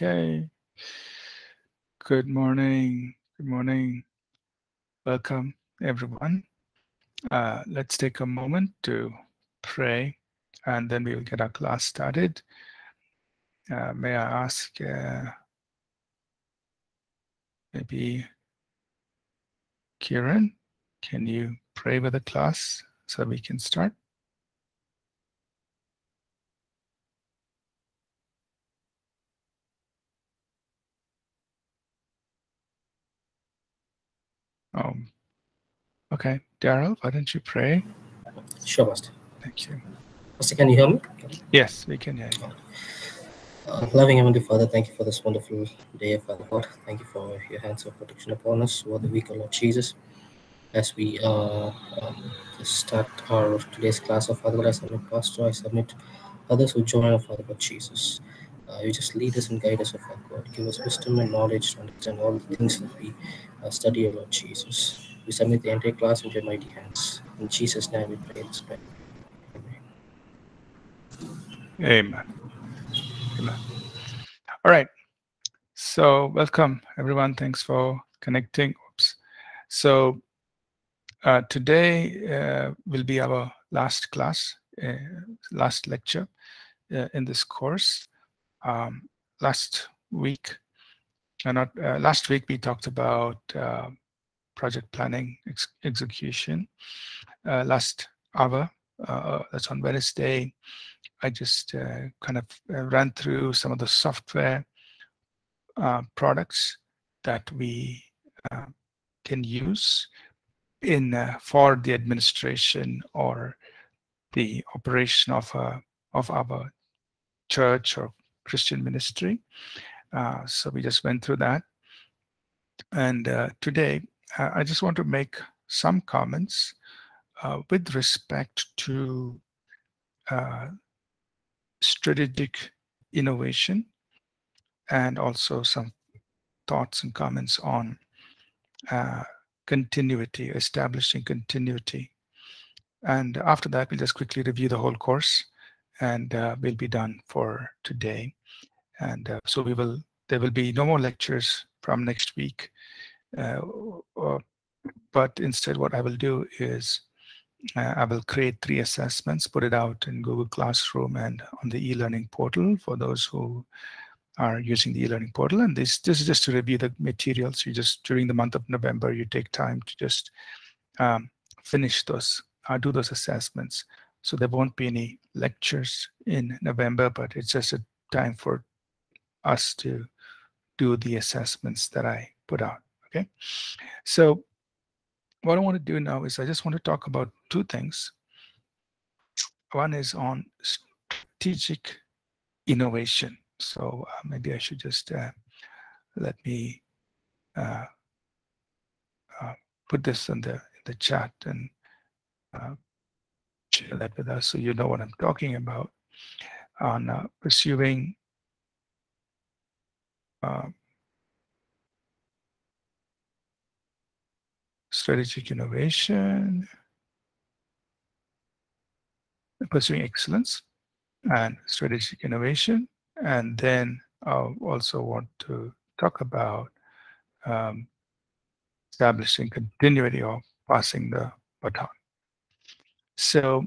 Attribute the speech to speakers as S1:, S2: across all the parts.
S1: Okay. Good morning. Good morning. Welcome, everyone. Uh, let's take a moment to pray and then we will get our class started. Uh, may I ask uh, maybe Kieran, can you pray with the class so we can start? Um, okay, Daryl, why don't you pray?
S2: Sure, Master.
S1: Thank you.
S2: Master, can you hear me?
S1: Yes, we can hear you.
S2: Uh, loving Heavenly Father, thank you for this wonderful day, Father God. Thank you for your hands of protection upon us over the week, of Lord Jesus. As we uh, um, start our today's class of Father God, I submit Pastor, I submit others who join our Father God Jesus. Uh, you just lead us and guide us, O Father God. Give us wisdom and knowledge to understand all the things that we uh, study, Lord Jesus. We submit the entire class into your mighty hands. In Jesus' name we pray this prayer.
S1: Amen. Amen. All right. So welcome everyone. Thanks for connecting. Oops. So uh, today uh, will be our last class, uh, last lecture uh, in this course. Um, last week, uh, not uh, last week, we talked about project planning ex execution. last hour, that's on Wednesday, I just uh, kind of uh, ran through some of the software uh, products that we uh, can use in uh, for the administration or the operation of a of our church or Christian ministry. Uh, so we just went through that, and today I just want to make some comments with respect to uh, strategic innovation and also some thoughts and comments on uh, continuity, establishing continuity. And after that, we'll just quickly review the whole course and uh, we'll be done for today. And uh, so we will, there will be no more lectures from next week. Uh, but instead, what I will do is uh, I will create three assessments, put it out in Google Classroom and on the e-learning portal for those who are using the e-learning portal. And this, this is just to review the materials. You just, during the month of November, you take time to just um, finish those, uh, do those assessments. So there won't be any lectures in November, but it's just a time for us to do the assessments that I put out, okay? So what I want to do now is I just want to talk about two things. One is on strategic innovation. So uh, maybe I should just uh, let me uh, uh put this in the in the chat and uh, share that with us so you know what I'm talking about on uh, strategic innovation, pursuing excellence and strategic innovation. And then I also want to talk about um, establishing continuity or passing the baton. So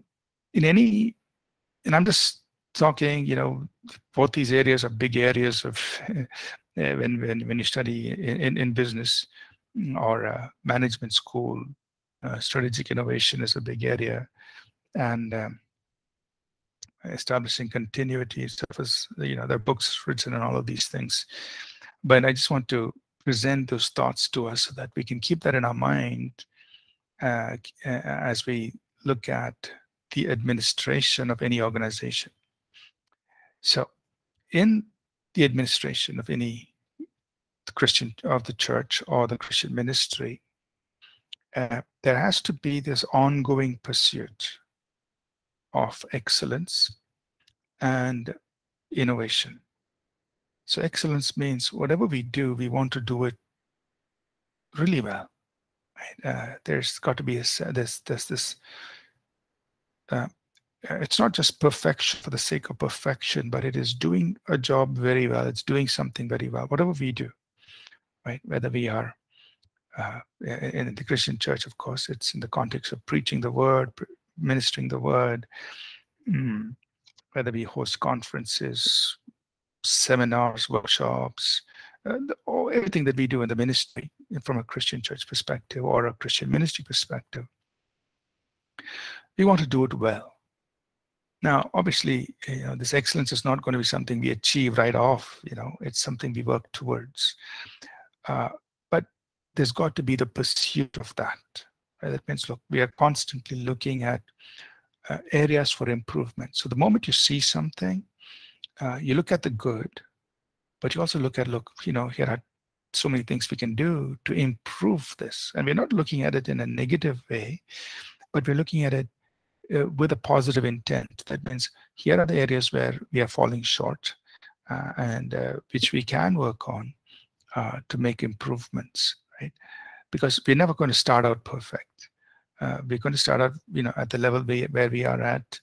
S1: in any, and I'm just talking, you know, both these areas are big areas of when, when, when you study in, in business or uh, management school. Uh, strategic innovation is a big area, and um, establishing continuity stuff is you know there are books written on all of these things. But I just want to present those thoughts to us so that we can keep that in our mind uh, as we look at the administration of any organization. So, in the administration of any the Christian of the church or the Christian ministry, uh, there has to be this ongoing pursuit of excellence and innovation. So excellence means whatever we do, we want to do it really well. Right? Uh, there's got to be a this this this uh, it's not just perfection for the sake of perfection, but it is doing a job very well. It's doing something very well, whatever we do, right? Whether we are uh, in the Christian church, of course, it's in the context of preaching the word, ministering the word, mm, whether we host conferences, seminars, workshops, uh, everything that we do in the ministry from a Christian church perspective or a Christian ministry perspective. We want to do it well. Now, obviously, you know, this excellence is not going to be something we achieve right off. You know, it's something we work towards. Uh, but there's got to be the pursuit of that. Right? That means, look, we are constantly looking at uh, areas for improvement. So the moment you see something, uh, you look at the good, but you also look at, look, you know, here are so many things we can do to improve this. And we're not looking at it in a negative way, but we're looking at it uh, with a positive intent. That means here are the areas where we are falling short uh, and uh, which we can work on uh, to make improvements, right? Because we're never going to start out perfect. Uh, we're going to start out, you know, at the level we, where we are at,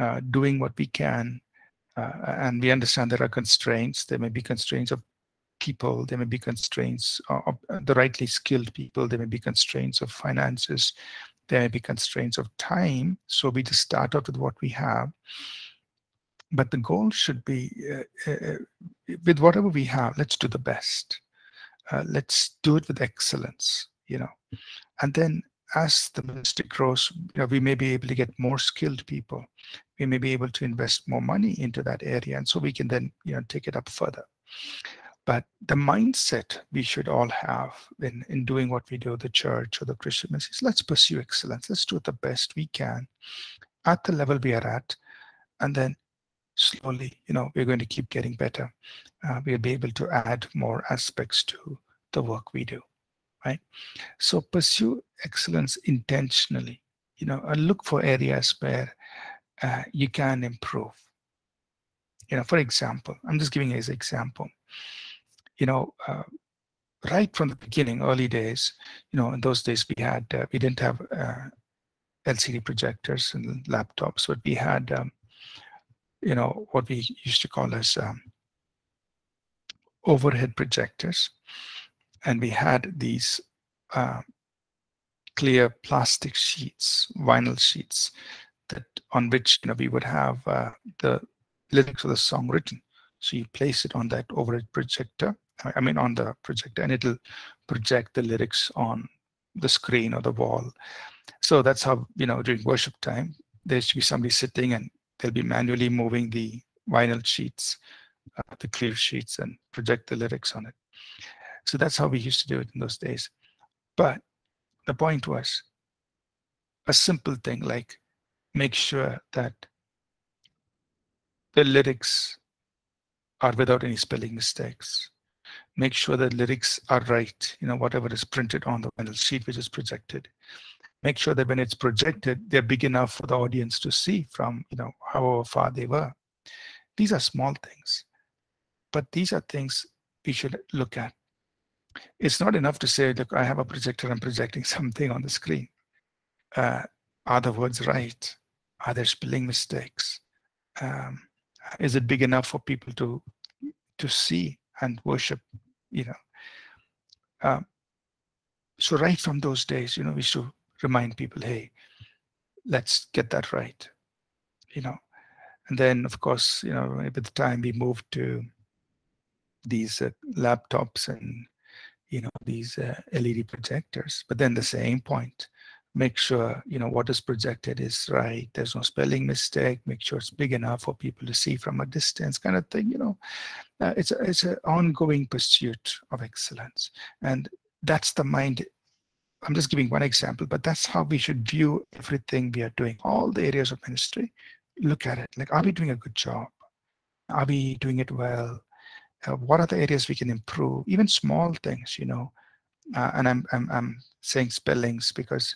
S1: uh, doing what we can, and we understand there are constraints. There may be constraints of people, there may be constraints of the rightly skilled people, there may be constraints of finances, there may be constraints of time. So we just start out with what we have. But the goal should be uh, uh, with whatever we have, let's do the best. Uh, let's do it with excellence, you know. And then as the ministry grows, you know, we may be able to get more skilled people. We may be able to invest more money into that area. And so we can then, you know, take it up further. But the mindset we should all have in, in doing what we do, the church or the Christian ministry, is let's pursue excellence. Let's do the best we can at the level we are at. And then slowly, you know, we're going to keep getting better. Uh, we'll be able to add more aspects to the work we do, right? So pursue excellence intentionally, you know, and look for areas where uh, you can improve. You know, for example, I'm just giving you as an example you know, uh, right from the beginning, early days, you know, in those days we had, uh, we didn't have uh, LCD projectors and laptops, but we had, um, you know, what we used to call as um, overhead projectors. And we had these uh, clear plastic sheets, vinyl sheets, that on which you know we would have uh, the lyrics of the song written. So you place it on that overhead projector, I mean on the projector, and it'll project the lyrics on the screen or the wall. So that's how, you know, during worship time, there should be somebody sitting and they'll be manually moving the vinyl sheets, uh, the clear sheets, and project the lyrics on it. So that's how we used to do it in those days. But the point was a simple thing like make sure that the lyrics are without any spelling mistakes make sure the lyrics are right, you know, whatever is printed on the vinyl sheet which is projected. Make sure that when it's projected, they're big enough for the audience to see from, you know, however far they were. These are small things, but these are things we should look at. It's not enough to say, look, I have a projector, I'm projecting something on the screen. Uh, are the words right? Are there spelling mistakes? Um, is it big enough for people to to see and worship you know. Um, so right from those days, you know, we to remind people, hey, let's get that right, you know. And then, of course, you know, by the time we moved to these uh, laptops and, you know, these uh, LED projectors, but then the same point, make sure, you know, what is projected is right. There's no spelling mistake. Make sure it's big enough for people to see from a distance kind of thing, you know uh, it's a, it's an ongoing pursuit of excellence and that's the mind i'm just giving one example but that's how we should view everything we are doing. All the areas of ministry look at it. Like are we doing a good job? Are we doing it well? Uh, what are the areas we can improve? Even small things you know. Uh, and I'm, I'm i'm saying spellings because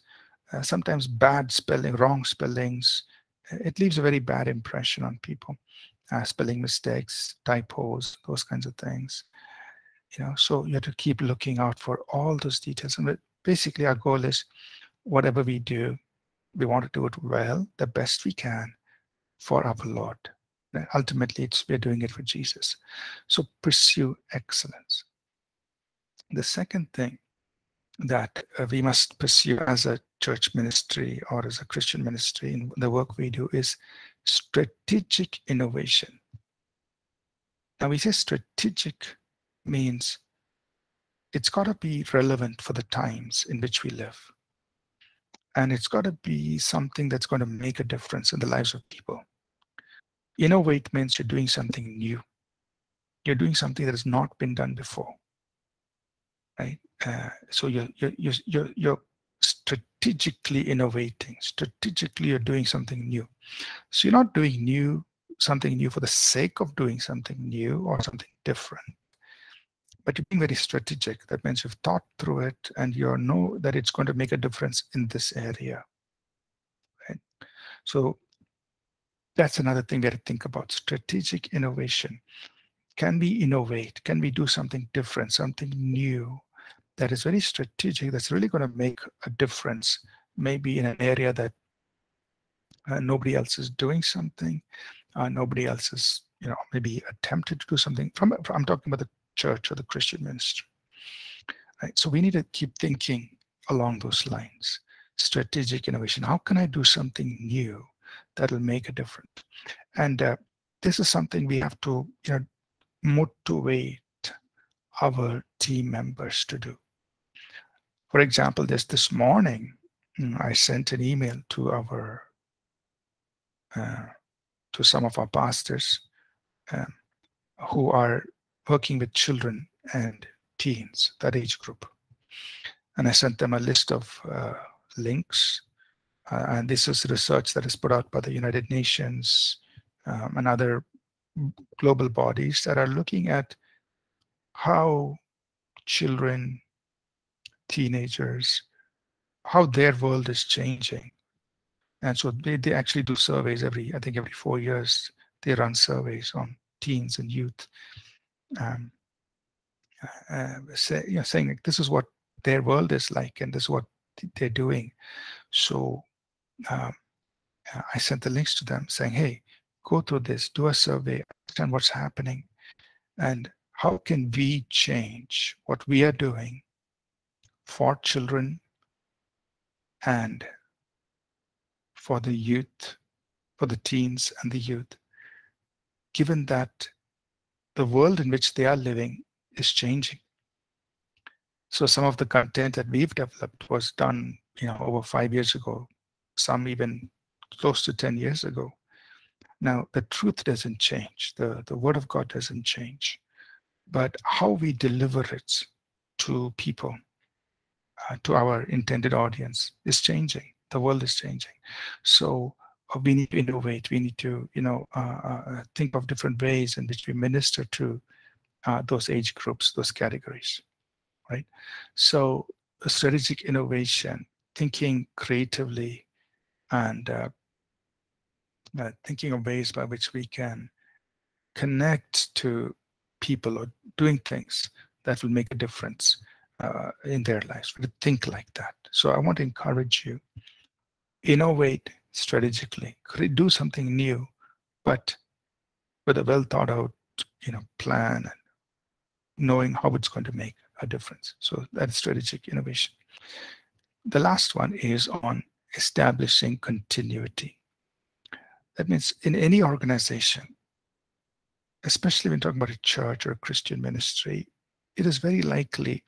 S1: uh, sometimes bad spelling wrong spellings it leaves a very bad impression on people. Uh, spelling mistakes, typos, those kinds of things. You know, so you have to keep looking out for all those details. And basically, our goal is whatever we do, we want to do it well, the best we can, for our Lord. Ultimately, it's we're doing it for Jesus. So pursue excellence. The second thing that uh, we must pursue as a church ministry or as a Christian ministry in the work we do is strategic innovation. Now, we say strategic means it's got to be relevant for the times in which we live. And it's got to be something that's going to make a difference in the lives of people. Innovate means you're doing something new. You're doing something that has not been done before. Right? Uh, so you're, you're, you're, you're strategically innovating. Strategically, you're doing something new. So you're not doing new something new for the sake of doing something new or something different but you're being very strategic. That means you've thought through it and you know that it's going to make a difference in this area. Right? So that's another thing we have to think about. Strategic innovation. Can we innovate? Can we do something different, something new that is very strategic, that's really going to make a difference, maybe in an area that uh, nobody else is doing something, uh, nobody else is, you know, maybe attempted to do something. From, from I'm talking about the church or the Christian ministry. Right? So we need to keep thinking along those lines. Strategic innovation. How can I do something new that'll make a difference? And uh, this is something we have to, you know, motivate our team members to do. For example, this this morning, mm, I sent an email to our uh, to some of our pastors um, who are working with children and teens, that age group. And I sent them a list of uh, links. Uh, and this is research that is put out by the United Nations um, and other global bodies that are looking at how children, teenagers, how their world is changing. And so they, they actually do surveys every, I think every four years, they run surveys on teens and youth um, uh, say, you know, saying like, this is what their world is like and this is what they're doing. So um, uh, I sent the links to them saying, hey, go through this, do a survey, understand what's happening, and how can we change what we are doing for children and for the youth, for the teens and the youth, given that the world in which they are living is changing. So some of the content that we've developed was done, you know, over five years ago, some even close to 10 years ago. Now, the truth doesn't change. The, the word of God doesn't change. But how we deliver it to people, uh, to our intended audience is changing. The world is changing. So we need to innovate. We need to, you know, uh, uh, think of different ways in which we minister to uh, those age groups, those categories, right? So strategic innovation, thinking creatively, and uh, uh, thinking of ways by which we can connect to people or doing things that will make a difference uh, in their lives. We think like that. So I want to encourage you, innovate strategically, could do something new, but with a well thought out, you know, plan and knowing how it's going to make a difference. So that's strategic innovation. The last one is on establishing continuity. That means in any organization, especially when talking about a church or a Christian ministry, it is very likely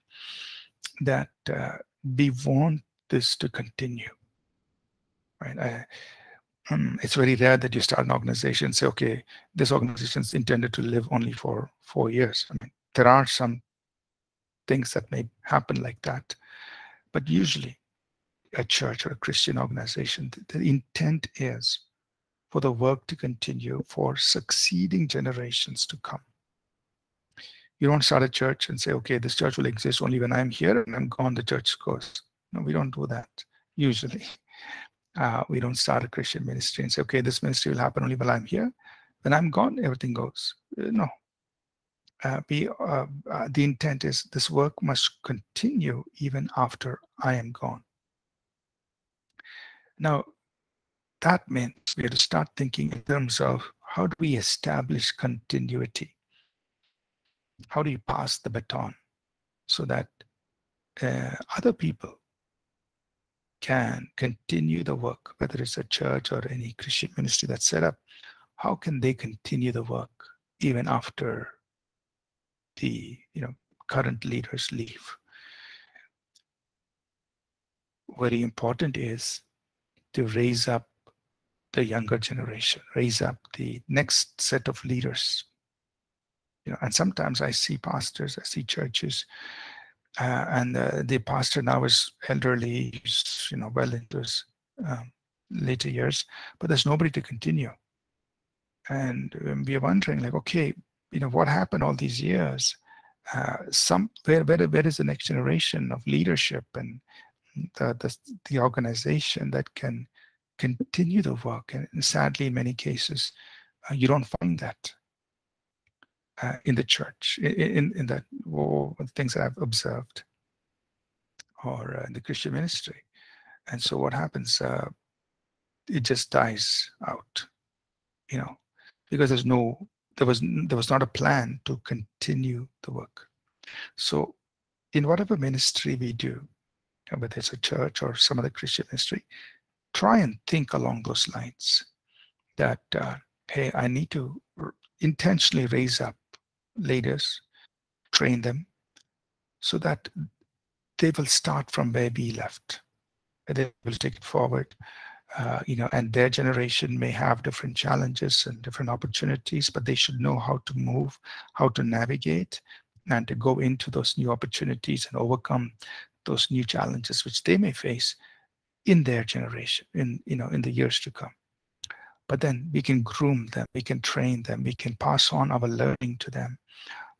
S1: that uh, we want this to continue right? I, um, it's very rare that you start an organization say, okay, this organization is intended to live only for four years. I mean, there are some things that may happen like that, but usually a church or a Christian organization, the, the intent is for the work to continue for succeeding generations to come. You don't start a church and say, okay, this church will exist only when I'm here and I'm gone, the church goes. No, we don't do that usually. Uh, we don't start a Christian ministry and say, okay, this ministry will happen only while I'm here. When I'm gone, everything goes. Uh, no. Uh, we, uh, uh, the intent is this work must continue even after I am gone. Now, that means we have to start thinking in terms of how do we establish continuity? How do you pass the baton so that uh, other people can continue the work, whether it's a church or any Christian ministry that's set up, how can they continue the work even after the you know current leaders leave? Very important is to raise up the younger generation, raise up the next set of leaders. You know, and sometimes I see pastors, I see churches, uh, and uh, the pastor now is elderly, he's, you know, well into his um, later years, but there's nobody to continue. And um, we are wondering, like, okay, you know, what happened all these years? Uh, some where, where where is the next generation of leadership and the, the the organization that can continue the work. And sadly, in many cases, uh, you don't find that uh, in the church, in, in that or things that I've observed, or uh, in the Christian ministry. And so what happens? Uh, it just dies out, you know, because there's no, there was there was not a plan to continue the work. So, in whatever ministry we do, whether it's a church or some other Christian ministry, try and think along those lines that, uh, hey, I need to intentionally raise up leaders, train them so that they will start from where we left. They will take it forward. Uh, you know, and their generation may have different challenges and different opportunities, but they should know how to move, how to navigate, and to go into those new opportunities and overcome those new challenges which they may face in their generation, in you know, in the years to come. But then we can groom them, we can train them, we can pass on our learning to them,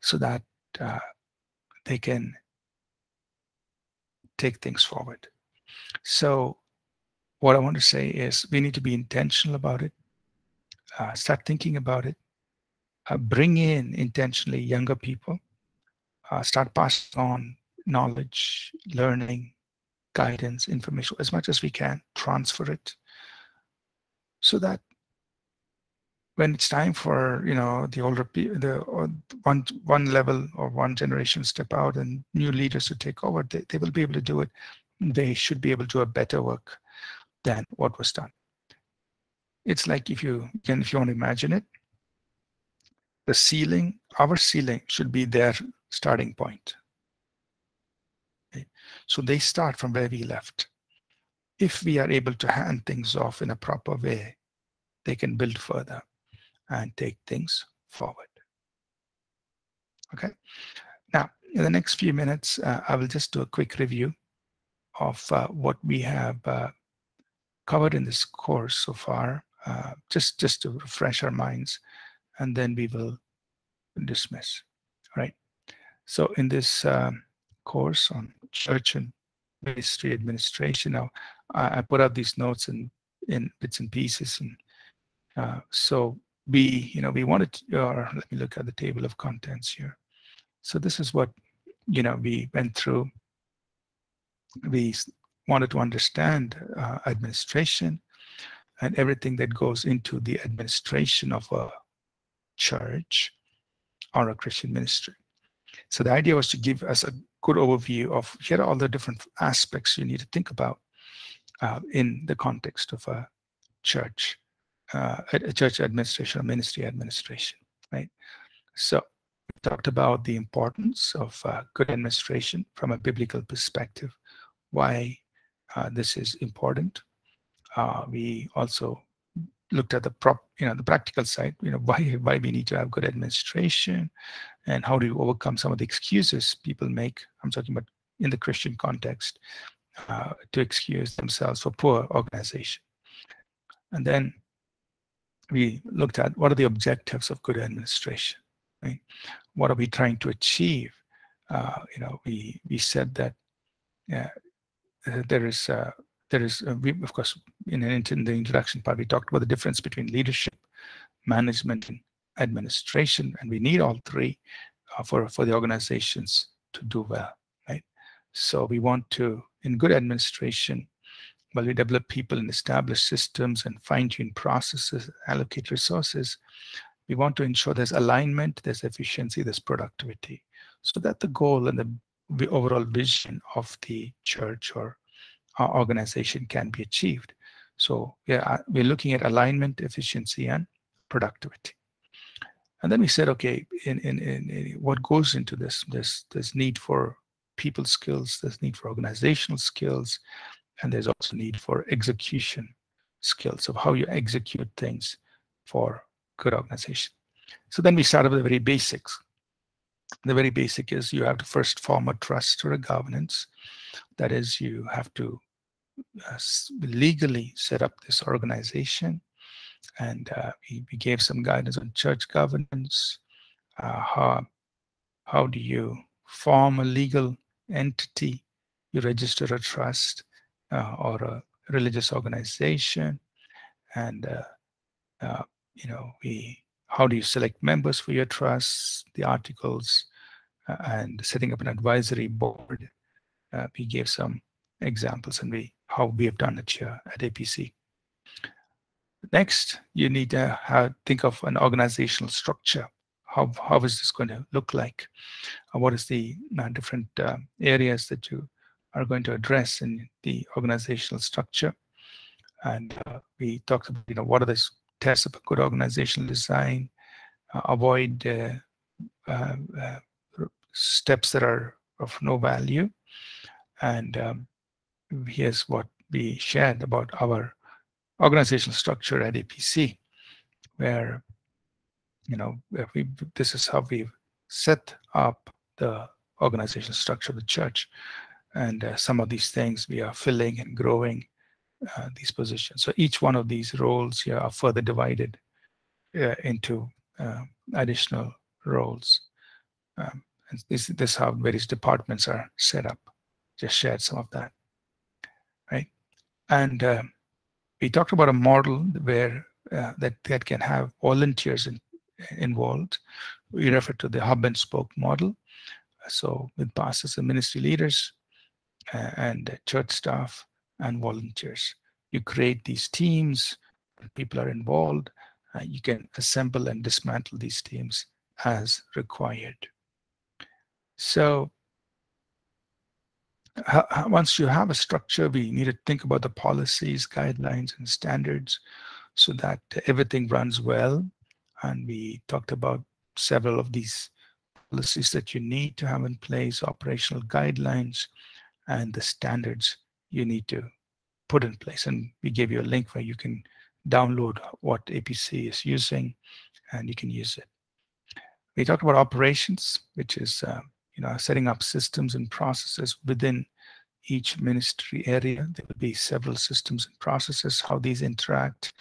S1: so that uh, they can take things forward. So, what I want to say is we need to be intentional about it. Uh, start thinking about it. Uh, bring in intentionally younger people. Uh, start passing on knowledge, learning, guidance, information as much as we can, transfer it so that when it's time for you know the older the uh, one one level or one generation step out and new leaders to take over they, they will be able to do it. They should be able to do a better work than what was done. It's like if you can if you want to imagine it the ceiling our ceiling should be their starting point. So they start from where we left. If we are able to hand things off in a proper way, they can build further and take things forward. Okay. Now, in the next few minutes, uh, I will just do a quick review of uh, what we have uh, covered in this course so far, uh, just, just to refresh our minds, and then we will dismiss. All right. So in this um, course on church and ministry administration. Now, I, I put out these notes in in bits and pieces, and uh, so we, you know, we wanted. To, or let me look at the table of contents here. So this is what you know we went through. We wanted to understand uh, administration and everything that goes into the administration of a church or a Christian ministry. So the idea was to give us a good overview of here are all the different aspects you need to think about uh, in the context of a church, uh, a church administration or ministry administration, right? So we talked about the importance of uh, good administration from a biblical perspective, why uh, this is important. Uh, we also looked at the prop, you know, the practical side, you know, why why we need to have good administration, and how do you overcome some of the excuses people make. I'm talking about in the Christian context uh, to excuse themselves for poor organization. And then we looked at what are the objectives of good administration. Right? What are we trying to achieve? Uh, you know, we we said that uh, there is uh, there is, uh, we, of course, in, in the introduction part, we talked about the difference between leadership, management, and administration, and we need all three uh, for, for the organizations to do well, right? So we want to, in good administration, while we develop people and establish systems and fine-tune processes, allocate resources, we want to ensure there's alignment, there's efficiency, there's productivity, so that the goal and the, the overall vision of the church or our organization can be achieved. So yeah, we're looking at alignment, efficiency, and productivity. And then we said, okay, in, in, in, what goes into this? There's, there's need for people skills, there's need for organizational skills, and there's also need for execution skills of how you execute things for good organization. So then we started with the very basics. The very basic is you have to first form a trust or a governance. That is, you have to uh, legally set up this organization. And uh, we, we, gave some guidance on church governance. Uh, how, how do you form a legal entity? You register a trust or a religious organization. And, uh, uh, you know, we how do you select members for your trust, the articles, and setting up an advisory board. we gave some examples and we how we have done it here at APC. Next, you need to have, think of an organizational structure. How, how is this going to look like? Uh, what is the uh, different uh, areas that you are going to address in the organizational structure? And uh, we talked about, you know, what are the tests of a good organizational design, uh, avoid uh, steps that are of no value, and um, here's what we shared about our organizational structure at APC, where you know we this is how we've set up the organizational structure of the church, and uh, some of these things we are filling and growing uh, these positions. So each one of these roles here are further divided into uh, additional roles. Um, and this, this is how various departments are set up. Just shared some of that right? And uh, we talked about a model where uh, that that can have volunteers in, involved. We refer to the hub and spoke model. So with pastors and ministry leaders and church staff and volunteers, you create these teams. People are involved. You can assemble and dismantle these teams as required. So once you have a structure, we need to think about the policies, guidelines, and standards so that everything runs well. And we talked about several of these policies that you need to have in place, operational guidelines, and the standards you need to put in place. And we gave you a link where you can download what APC is using and you can use it. We talked about operations, which is uh, you know, setting up systems and processes within each ministry area. There will be several systems and processes, how these interact,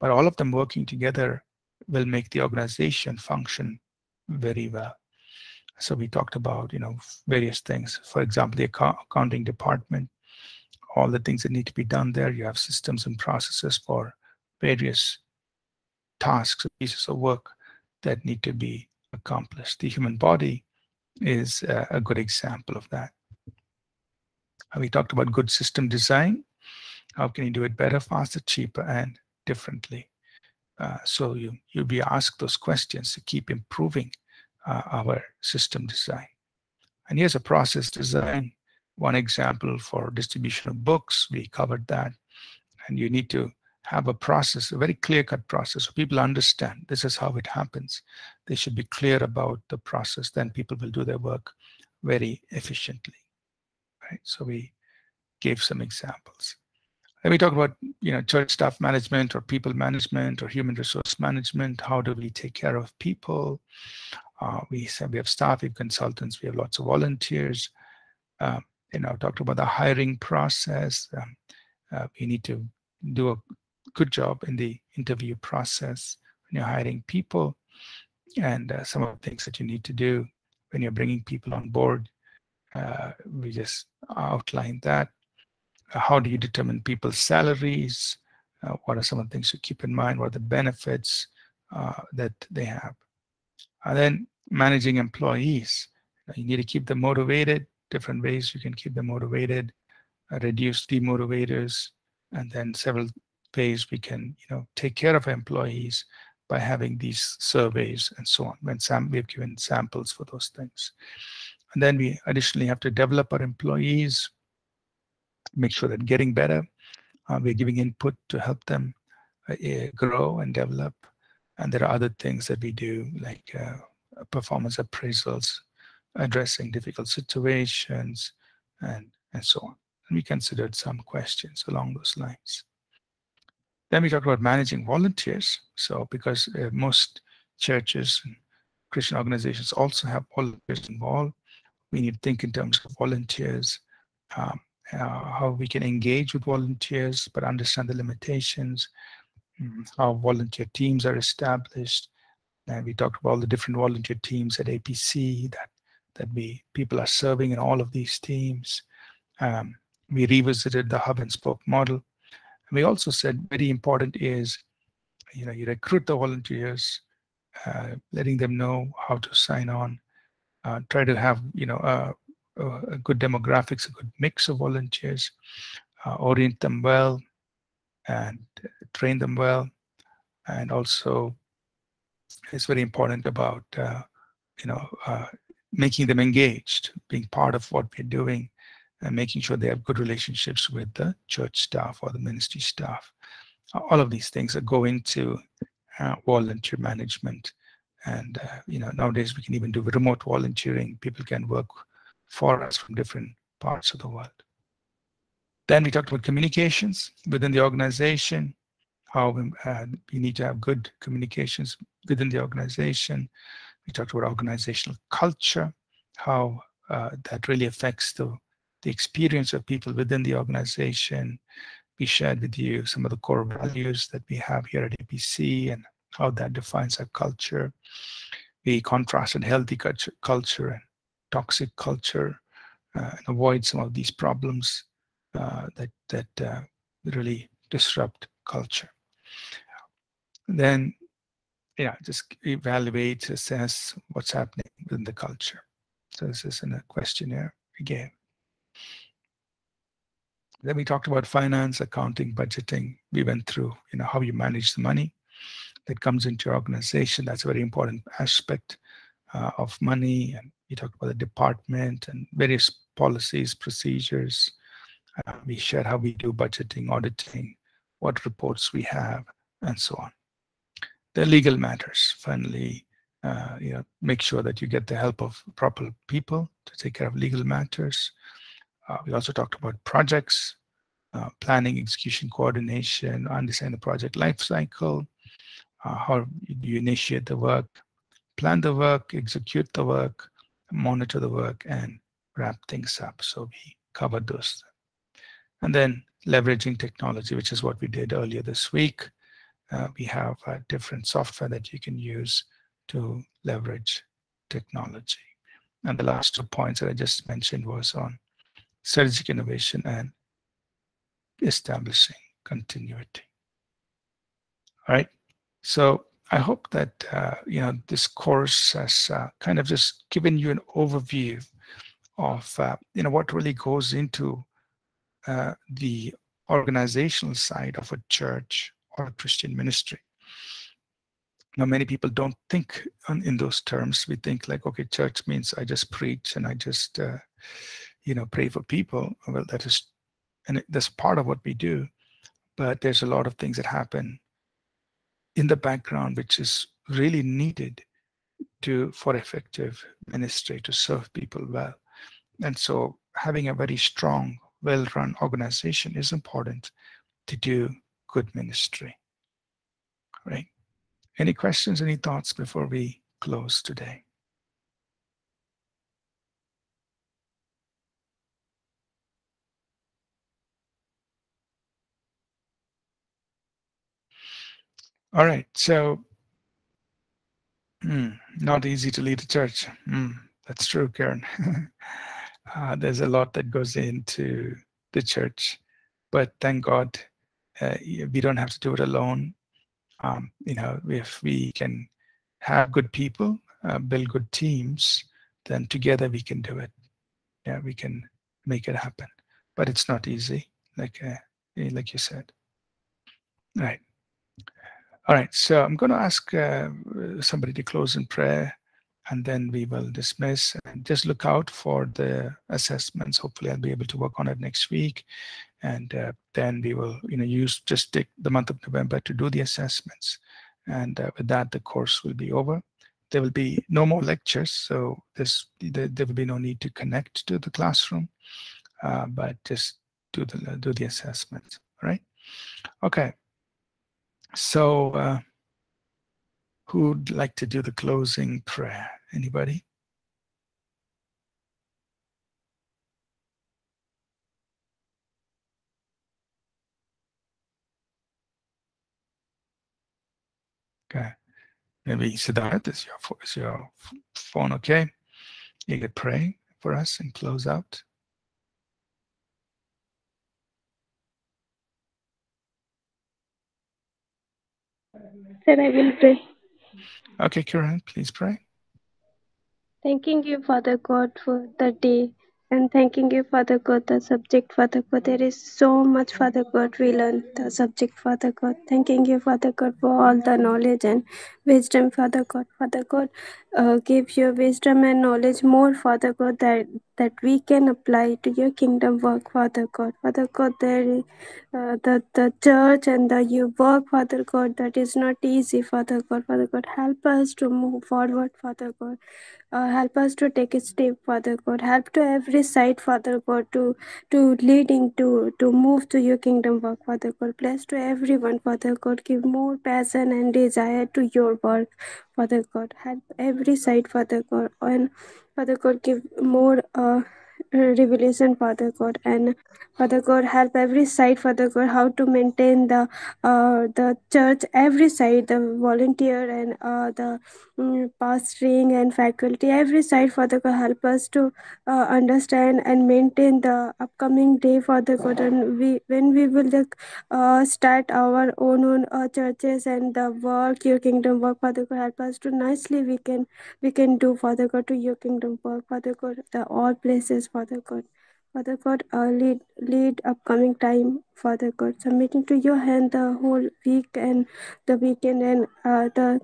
S1: but all of them working together will make the organization function very well. So we talked about, you know, various things. For example, the accounting department, all the things that need to be done there. You have systems and processes for various tasks, pieces of work that need to be accomplished. The human body is a good example of that. We talked about good system design. How can you do it better, faster, cheaper, and differently? Uh, so you, you'll be asked those questions to keep improving uh, our system design. And here's a process design. One example for distribution of books, we covered that. And you need to have a process, a very clear-cut process, so people understand this is how it happens. They should be clear about the process, then people will do their work very efficiently. Right? So we gave some examples. Let me talk about you know church staff management or people management or human resource management. How do we take care of people? Uh, we said we have staff, we have consultants, we have lots of volunteers. Uh, you know, talked about the hiring process. Um, uh, we need to do a good job in the interview process when you're hiring people and uh, some of the things that you need to do when you're bringing people on board. Uh, we just outlined that. Uh, how do you determine people's salaries? Uh, what are some of the things to keep in mind? What are the benefits that they have? And then managing employees. You need to keep them motivated. Different ways you can keep them motivated. reduce demotivators and then several ways we can, you know, take care of employees by having these surveys and so on. When Sam, we've given samples for those things. And then we additionally have to develop our employees, make sure that getting better. Uh, we're giving input to help them uh, eh, grow and develop. And there are other things that we do, like uh, performance appraisals, addressing difficult situations, and, and so on. And we considered some questions along those lines. Then we talked about managing volunteers. So because uh, most churches and Christian organizations also have volunteers involved, we need to think in terms of volunteers, um, uh, how we can engage with volunteers, but understand the limitations, mm, how volunteer teams are established. And we talked about all the different volunteer teams at APC that that we people are serving in all of these teams. Um, we revisited the hub and spoke model and we also said very important is, you know, you recruit the volunteers, uh, letting them know how to sign on, uh, try to have, you know, a, good demographics, a good mix of volunteers, uh, orient them well, and train them well, and also it's very important about, uh, you know, uh, making them engaged, being part of what we're doing, and making sure they have good relationships with the church staff or the ministry staff. All of these things that go into uh, volunteer management. And, uh, you know, nowadays we can even do remote volunteering. People can work for us from different parts of the world. Then we talked about communications within the organization, how we, uh, we need to have good communications within the organization. We talked about organizational culture, how uh, that really affects the the experience of people within the organization. We shared with you some of the core values that we have here at APC and how that defines our culture. We contrasted healthy culture, culture and toxic culture uh, and avoid some of these problems uh, that, that uh, really disrupt culture. Then, yeah, just evaluate, assess what's happening within the culture. So this is in a questionnaire again. Then we talked about finance, accounting, budgeting. We went through, you know, how you manage the money that comes into your organization. That's a very important aspect uh, of money. And we talked about the department and various policies, procedures. Uh, we shared how we do budgeting, auditing, what reports we have, and so on. The legal matters, finally, uh, you know, make sure that you get the help of proper people to take care of legal matters. Uh, we also talked about projects, uh, planning, execution, coordination, understand the project lifecycle, uh, how you initiate the work, plan the work, execute the work, monitor the work, and wrap things up. So we covered those. And then leveraging technology, which is what we did earlier this week. Uh, we have different software that you can use to leverage technology. And the last two points that I just mentioned was on strategic innovation and establishing continuity. All right. So I hope that uh, you know this course has uh, kind of just given you an overview of uh, you know what really goes into uh, the organizational side of a church or a Christian ministry. Now, many people don't think in those terms. We think like, okay, church means I just preach and I just uh, you know, pray for people. Well, that is, and that's part of what we do. But there's a lot of things that happen in the background, which is really needed to for effective ministry to serve people well. And so having a very strong, well-run organization is important to do good ministry. Right? Any questions, any thoughts before we close today? All right, so mm, not easy to lead a church. Mm, that's true, Karen. uh, there's a lot that goes into the church, but thank God uh, we don't have to do it alone. Um, you know, if we can have good people, uh, build good teams, then together we can do it. Yeah, we can make it happen. But it's not easy. Like uh, like you said. Right. All right. So I'm going to ask uh, somebody to close in prayer, and then we will dismiss. And just look out for the assessments. Hopefully, I'll be able to work on it next week, and uh, then we will, you know, use just take the month of November to do the assessments. And uh, with that, the course will be over there will be no more lectures, so this there, there will be no need to connect to the classroom, uh, but just do the do the assessment. Right? Okay. So, uh, who'd like to do the closing prayer? Anybody? Okay. Maybe Siddharth, is your, is your phone okay? You could pray for us and close out.
S3: Sir, I will pray.
S1: Okay, Kiran, please pray.
S3: Thanking you, Father God, for the day and thanking you, Father God, the subject, Father God. There is so much, Father God, we learn the subject, Father God. Thanking you, Father God, for all the knowledge and wisdom, Father God. Father God, uh, give your wisdom and knowledge more, Father God, that that we can apply to your kingdom work, Father God. Father God, there uh, the, the church and the you work, Father God, that is not easy, Father God. Father God, help us to move forward, Father God. Uh, help us to take a step, Father God. Help to every side, Father God, to to leading to to move to your kingdom work, Father God. Bless to everyone, Father God. Give more passion and desire to your work, Father God. Help every side, Father God, and Father God, give more. Uh, revelation father god. And father god help every side father god how to maintain the uh, the church every side the volunteer and uh, the um, pastoring and faculty every side father god help us to uh, understand and maintain the upcoming day father god. And we when we will uh, start our own own uh, churches and the work your kingdom work father god help us to nicely we can we can do, Father God, to your kingdom work, Father God, the all places, Father God. Father God, uh, lead lead upcoming time, Father God, submitting to your hand the whole week and the weekend and uh, the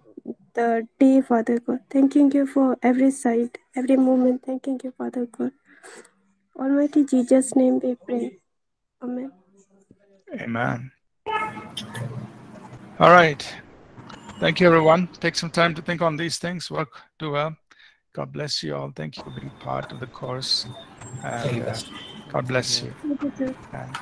S3: the day, Father God. Thanking you for every side, every moment. Thanking you, Father God. Almighty Jesus' name we pray. Amen.
S1: Amen. All right. Thank you, everyone. Take some time to think on these things. Work, do well. God bless you all. Thank you for being part of the course. And, uh, God bless you. And